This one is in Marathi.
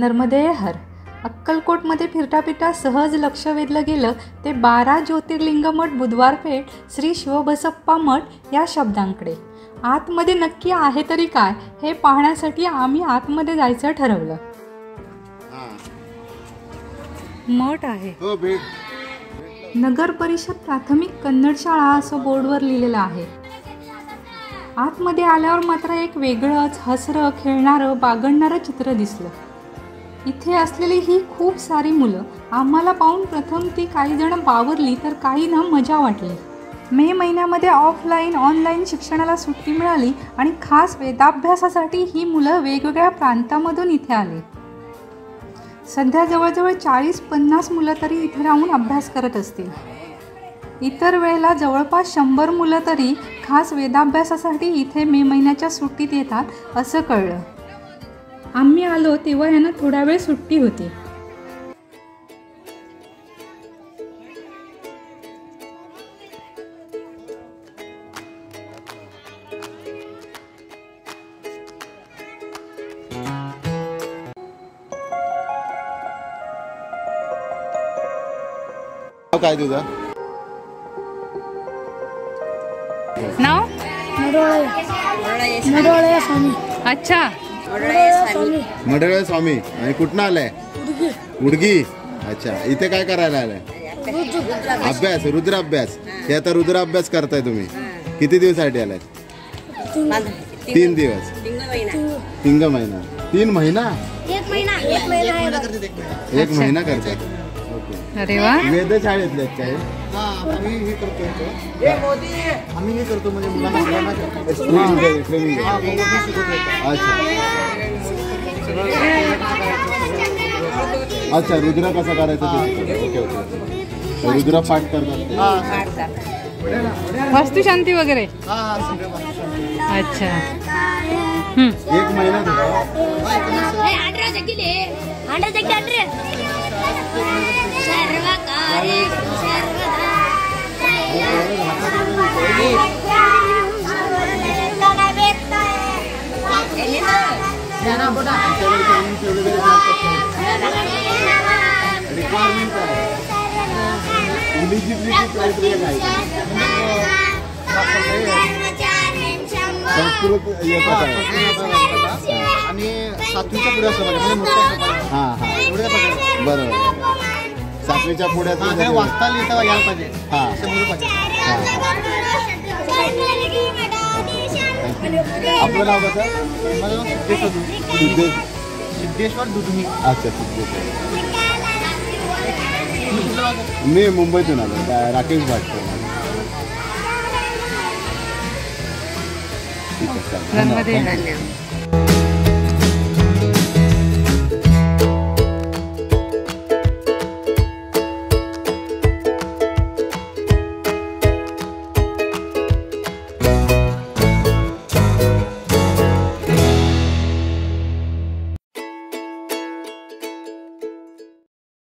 नर्मदे हर. अक्कलकोटमध्ये फिरता फिरता सहज लक्ष वेधलं गेलं ते बारा ज्योतिर्लिंग मठ बुधवार पेठ श्री शिवबसप्पा मठ या शब्दांकडे. आतमध्ये नक्की आहे तरी काय हे पाहण्यासाठी आम्ही आतमध्ये जायचं ठरवलं. मठ आहे. हो नगर परिषद प्राथमिक कन्नड शाळा असं बोर्डवर लिहिलेलं आहे. आतमध्ये आल्यावर मात्र एक वेगळंच हसरं खेळणारं बागडणारं चित्र दिसलं. इथे असलेली ही खूप सारी मुलं. आम्हाला पाहून प्रथम ती काही जण बावरली तर काही ना मजा वाटली. मे महिन्यामध्ये ऑफलाईन ऑनलाईन शिक्षणाला सुट्टी मिळाली आणि खास वेदाभ्यासासाठी ही मुलं वेगवेगळ्या प्रांतामधून इथे आली. सध्या जवळजवळ चाळीस पन्नास मुलं तरी इथे राहून अभ्यास करत असतील. इतर वेळेला जवळपास शंभर मुलं तरी खास वेदाभ्यासासाठी इथे मे महिन्याच्या सुट्टीत येतात असं कळलं. आम्ही आलो तेव्हा यांना थोडा वेळ सुट्टी होती. काय तुझं? नाव? स्वामी. अच्छा. मडळ स्वामी. आणि कुठनं आलाय? उडगी. अच्छा. इथे काय करायला आलाय? अभ्यास रुद्र अभ्यास हे आता रुद्र अभ्यास करताय तुम्ही. किती दिवसासाठी आलाय? तीन. दिवस. तिंग महिना. तीन. महिना. एक महिना. एक ओके अरे वा. वेद शाळेतले आहेत काय हा, आम्ही हे करतो इथं. आम्ही हे करतो म्हणजे मुलांना ट्रेनिंग ट्रेनिंग. अच्छा. अच्छा रुद्र कसा करायचा ते शिकवतो. Okay okay okay. रुद्र पाठ करतात. वास्तुशांती वगैरे? हा, हा. अच्छा. हम्म. एक महिना काय criteria काय आहे? संस्कृत. आणि सातवीच्या पुढे असं पाहिजे. हा हा एवढं पाहिजे बरोबर सातवीच्या त्याला वाचता लिहिता यायला पाहिजे हा. पाहिजे आपलं नाव कसं माझं नाव सिद्धेश्वर दुधू. सिद्धेश सिद्धेश्वर दुधुमी अच्छा सिद्धेश्वर तुम्ही कुठलं गाव आहे? मी मुंबईतून आलो काय राकेश भाटकर ठीक आहे, चालेल. नर्मदे धन्यवाद.